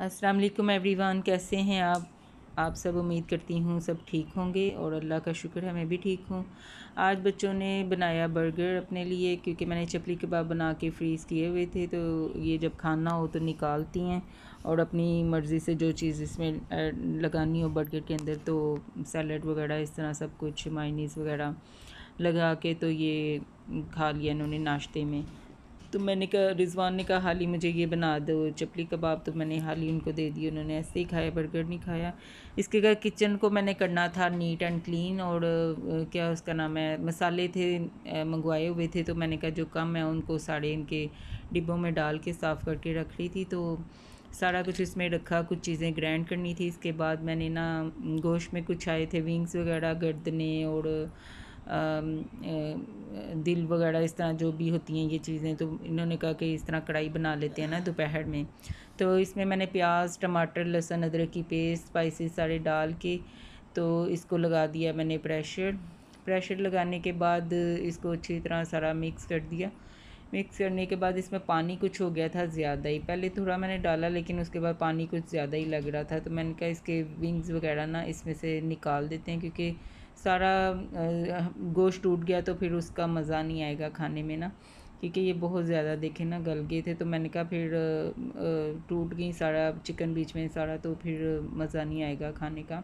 अस्सलाम वालेकुम एवरीवन, कैसे हैं आप? आप सब उम्मीद करती हूँ सब ठीक होंगे और अल्लाह का शुक्र है, मैं भी ठीक हूँ। आज बच्चों ने बनाया बर्गर अपने लिए क्योंकि मैंने चपली कबाब बना के फ्रीज़ किए हुए थे तो ये जब खाना हो तो निकालती हैं और अपनी मर्ज़ी से जो चीज़ इसमें लगानी हो बर्गर के अंदर तो सैलड वगैरह, इस तरह सब कुछ माइनीस वगैरह लगा के तो ये खा लिया इन्होंने नाश्ते में। तो मैंने कहा, रिजवान ने कहा, हाल ही मुझे ये बना दो, चपली कबाब। तो मैंने, हाल ही उनको दे दी उन्होंने ऐसे ही खाया, बर्गर नहीं खाया। इसके बाद किचन को मैंने करना था नीट एंड क्लीन और क्या उसका नाम है, मसाले थे मंगवाए हुए थे तो मैंने कहा, जो कम है, उनको सारे इनके डिब्बों में डाल के साफ़ करके रख रही थी। तो सारा कुछ इसमें रखा, कुछ चीज़ें ग्राइंड करनी थी। इसके बाद मैंने ना, गोश्त में कुछ आए थे, विंग्स वगैरह गर्दने और दिल वगैरह इस तरह जो भी होती हैं ये चीज़ें तो इन्होंने कहा कि इस तरह कढ़ाई बना लेते हैं ना दोपहर में। तो इसमें मैंने प्याज, टमाटर, लहसुन, अदरक की पेस्ट, स्पाइसेस सारे डाल के तो इसको लगा दिया मैंने प्रेशर। प्रेशर लगाने के बाद इसको अच्छी तरह सारा मिक्स कर दिया। मिक्स करने के बाद इसमें पानी कुछ हो गया था ज़्यादा ही। पहले थोड़ा मैंने डाला, लेकिन उसके बाद पानी कुछ ज़्यादा ही लग रहा था तो मैंने कहा इसके विंग्स वगैरह ना इसमें से निकाल देते हैं, क्योंकि सारा गोश्त टूट गया तो फिर उसका मज़ा नहीं आएगा खाने में ना, क्योंकि ये बहुत ज़्यादा देखे ना गल गए थे तो मैंने कहा फिर टूट गई सारा, चिकन बीच में सारा तो फिर मज़ा नहीं आएगा खाने का।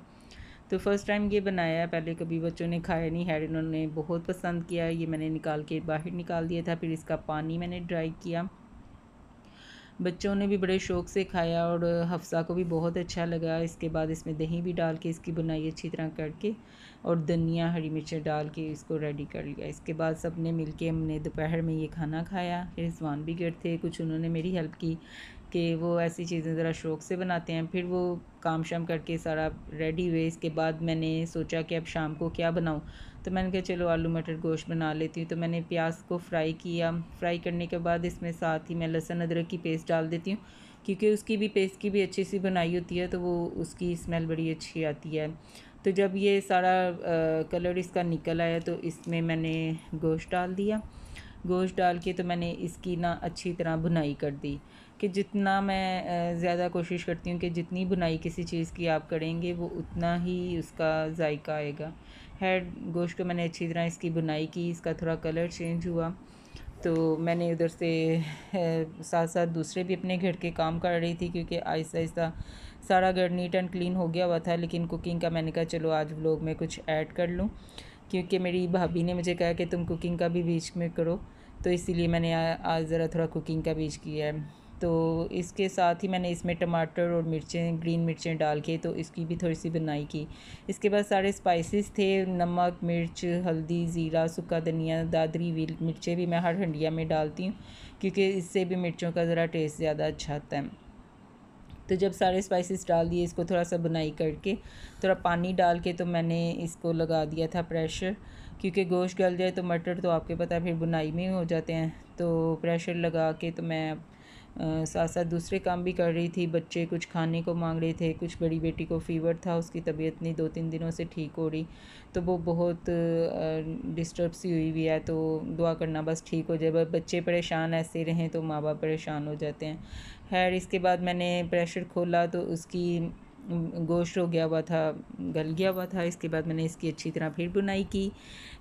तो फ़र्स्ट टाइम ये बनाया पहले कभी बच्चों ने खाया नहीं है इन्होंने बहुत पसंद किया, ये मैंने निकाल के बाहर निकाल दिया था, फिर इसका पानी मैंने ड्राई किया। बच्चों ने भी बड़े शौक़ से खाया और हफ्सा को भी बहुत अच्छा लगा। इसके बाद इसमें दही भी डाल के इसकी बुनाई अच्छी तरह करके और धनिया, हरी मिर्चें डाल के इसको रेडी कर लिया। इसके बाद सबने मिल के हमने दोपहर में ये खाना खाया। फिर रिजवान भी गिर थे, कुछ उन्होंने मेरी हेल्प की कि वो ऐसी चीज़ें ज़रा शौक़ से बनाते हैं। फिर वो काम शाम करके सारा रेडी हुए। इसके बाद मैंने सोचा कि अब शाम को क्या बनाऊँ? तो मैंने कहा, चलो आलू मटर गोश्त बना लेती हूँ। तो मैंने प्याज को फ्राई किया। फ्राई करने के बाद इसमें साथ ही मैं लहसुन अदरक की पेस्ट डाल देती हूँ, क्योंकि उसकी भी पेस्ट की भी अच्छी सी बनाई होती है तो वो उसकी स्मेल बड़ी अच्छी आती है। तो जब ये सारा कलर इसका निकल आया तो इसमें मैंने गोश्त डाल दिया। गोश्त डाल के तो मैंने इसकी ना अच्छी तरह बुनाई कर दी। कि जितना मैं ज़्यादा कोशिश करती हूँ कि जितनी बुनाई किसी चीज़ की आप करेंगे, वो उतना ही उसका जायका आएगा। हेड गोश्त को मैंने अच्छी तरह इसकी बुनाई की, इसका थोड़ा कलर चेंज हुआ। तो मैंने उधर से साथ साथ दूसरे भी अपने घर के काम कर रही थी, क्योंकि आहिस्ता आहिस्ता सारा घर नीट एंड क्लीन हो गया हुआ था, लेकिन कुकिंग का मैंने कहा, चलो, आज व्लॉग में कुछ ऐड कर लूँ। क्योंकि मेरी भाभी ने मुझे कहा कि, तुम कुकिंग का भी बीच में करो। तो इसीलिए मैंने आज ज़रा थोड़ा कुकिंग का बीच किया है। तो इसके साथ ही मैंने इसमें टमाटर और मिर्चें, ग्रीन मिर्चें डाल के तो इसकी भी थोड़ी सी बनाई की। इसके बाद सारे स्पाइसेस थे, नमक, मिर्च, हल्दी, ज़ीरा, सूखा धनिया, दादरी, वील, मिर्चें भी मैं हर हंडिया में डालती हूँ, क्योंकि इससे भी मिर्चों का ज़रा टेस्ट ज़्यादा अच्छा आता है। तो जब सारे स्पाइसेस डाल दिए, इसको थोड़ा सा बुनाई करके, थोड़ा पानी डाल के तो मैंने इसको लगा दिया था प्रेशर क्योंकि गोश्त गल जाए तो मटर तो आपके पता है फिर बुनाई में हो जाते हैं तो प्रेशर लगा के तो मैं साथ साथ दूसरे काम भी कर रही थी। बच्चे कुछ खाने को मांग रहे थे, कुछ बड़ी बेटी को फ़ीवर था, उसकी तबीयत नहीं दो तीन दिनों से ठीक हो रही। तो वो बहुत डिस्टर्ब सी हुई हुई है तो दुआ करना बस ठीक हो जाए। बच्चे परेशान ऐसे रहें तो माँ बाप परेशान हो जाते हैं। खैर, इसके बाद मैंने प्रेशर खोला तो उसकी गोश्त हो गया हुआ था, गल गया हुआ था। इसके बाद मैंने इसकी अच्छी तरह फिर बुनाई की।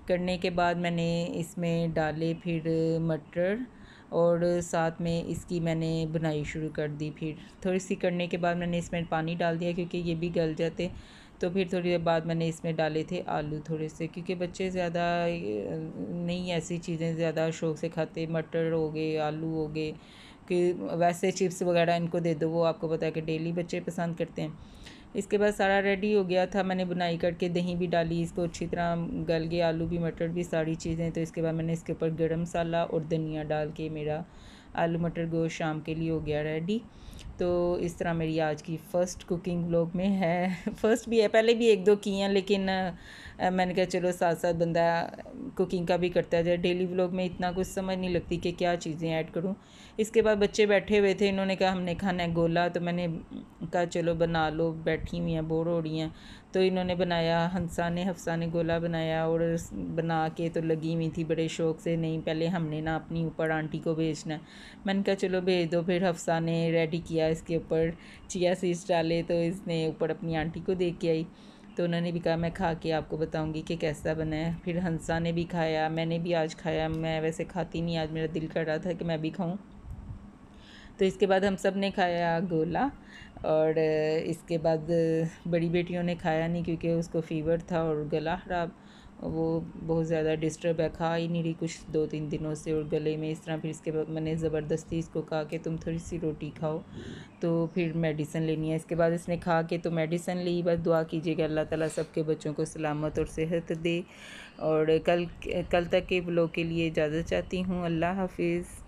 करने के बाद मैंने इसमें डाले फिर मटर और साथ में इसकी मैंने बुनाई शुरू कर दी। फिर थोड़ी सी करने के बाद मैंने इसमें पानी डाल दिया क्योंकि ये भी गल जाते। तो फिर थोड़ी देर बाद मैंने इसमें डाले थे आलू थोड़े से क्योंकि बच्चे ज़्यादा नहीं ऐसी चीज़ें ज़्यादा शौक से खाते। मटर हो गए, आलू हो गए कि वैसे चिप्स वगैरह इनको दे दो, वो आपको पता है कि डेली बच्चे पसंद करते हैं। इसके बाद सारा रेडी हो गया था, मैंने बुनाई करके दही भी डाली, इसको अच्छी तरह गल गए आलू भी, मटर भी, सारी चीज़ें तो इसके बाद मैंने इसके ऊपर गर्म मसाला और धनिया डाल के मेरा आलू मटर गोश्त शाम के लिए हो गया रेडी। तो इस तरह मेरी आज की फ़र्स्ट कुकिंग ब्लॉग में है। फ़र्स्ट भी है, पहले भी एक दो की हैं, लेकिन मैंने कहा चलो साथ साथ बंदा कुकिंग का भी करता है डेली व्लॉग में इतना कुछ समझ नहीं लगती कि क्या चीज़ें ऐड करूँ। इसके बाद बच्चे बैठे हुए थे, इन्होंने कहा हमने खाना है गोला तो मैंने कहा चलो बना लो, बैठी हुई हैं, बोर हो रही हैं। तो इन्होंने बनाया हंसा ने हफ्सा ने गोला बनाया और बना के तो लगी हुई थी बड़े शौक से, नहीं पहले हमने ना अपनी ऊपर आंटी को भेजना। मैंने कहा चलो भेज दो, फिर हफ्सा ने रेडी किया। इसके ऊपर चिया सीड्स डाले तो इसने ऊपर अपनी आंटी को दे के आई। तो उन्होंने भी कहा, मैं खा के आपको बताऊँगी कि कैसा बना है। फिर हंसा ने भी खाया, मैंने भी आज खाया, मैं वैसे खाती नहीं, आज मेरा दिल कर रहा था कि मैं भी खाऊं। तो इसके बाद हम सबने खाया गोला और इसके बाद बड़ी बेटियों ने खाया नहीं क्योंकि उसको फ़ीवर था और गला ख़राब। वो बहुत ज़्यादा डिस्टर्ब है, खा ही नहीं रही कुछ दो तीन दिनों से और गले में इस तरह फिर इसके बाद मैंने ज़बरदस्ती इसको कहा कि तुम थोड़ी सी रोटी खाओ तो फिर मेडिसिन लेनी है। इसके बाद इसने खा के तो मेडिसिन ली, बस दुआ कीजिएगा, अल्लाह ताला सबके बच्चों को सलामत और सेहत दे। और कल कल तक के ब्लॉग के लिए इजाज़त चाहती हूँ, अल्लाह हाफिज़।